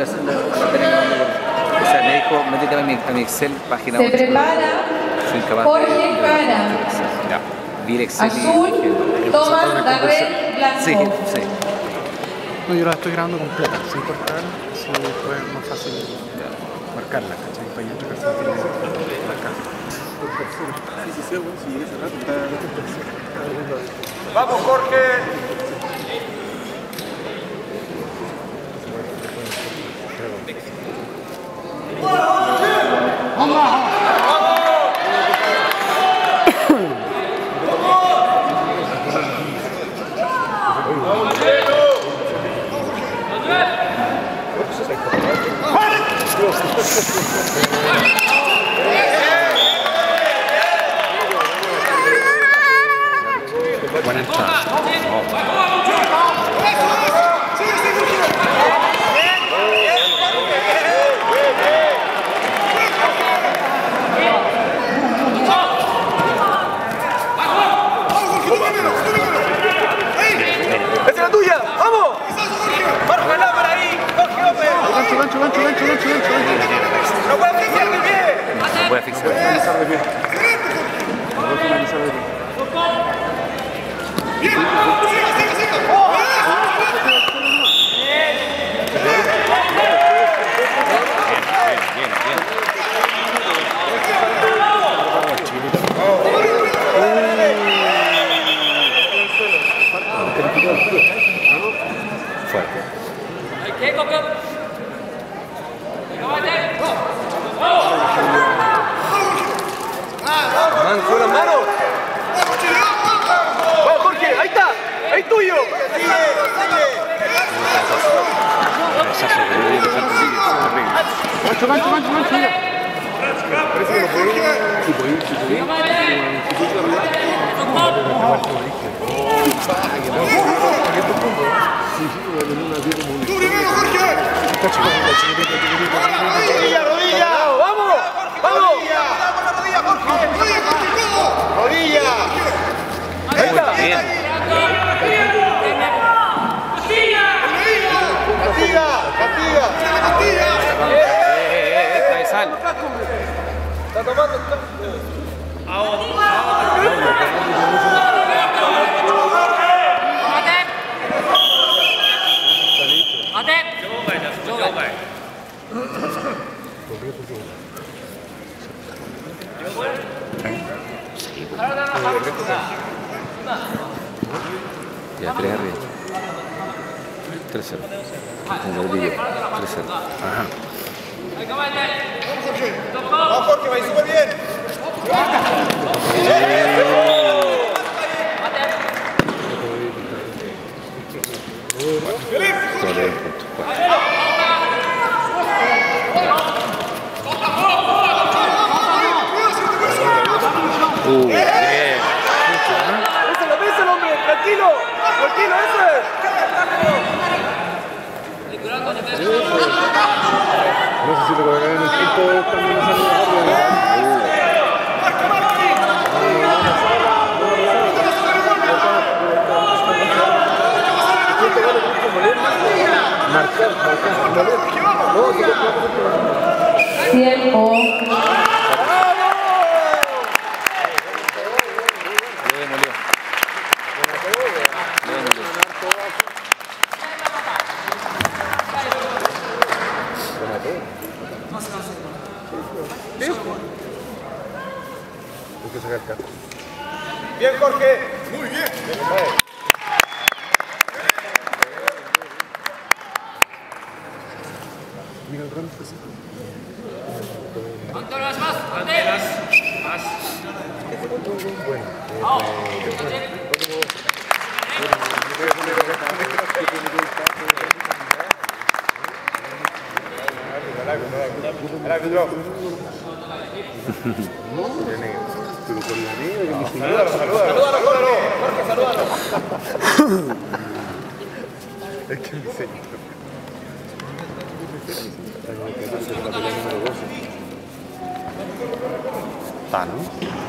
O sea, me dijo, métete a mi, a mi Excel, página Se 8. prepara Jorge Jara. Ya, vi el Excel y Azul, Tomás Darrell Blanco. Sí, sí. No, yo la estoy grabando completa, sin cortar, si fue más fácil marcarla, ¿cachai? Para yo checar si tiene marcar. ¡Vamos, Jorge! Buena entrada. Voy a finalizar de pie. Bien, bien. Fuerte. ¡Man, con las manos! ¡Vamos, Jorge! ¡Ahí está! ¡Ahí es tuyo! Cabezazo, pero bien, falta, sí, es terrible. Gancho, gancho, gancho, gancho. ya. Parece que lo puedo. Si podéis, si podéis. Si podéis arreglar. Sí, sí, pero en una Ya, 3 arriba. 3-0. Con Gordillo. 3-0. Ajá. ¡Vamos, Jorge! ¡Va súper bien! Todo bien. Uh. ¡Ese hombre! ¡Tranquilo! ¡Tranquilo, No sé si te colocarán en el quinto también esa nueva Marcar, marcar, No, Hay que sacar. ¡Bien, Jorge! ¡Muy bien! Mira el ramp ese. El árbitro. Tiene- Pero con la negra que me hizo Salúdalo, salúdalo. Salúdalo. Jorge, salúdalo. Es que el diseño. Está, ¿no?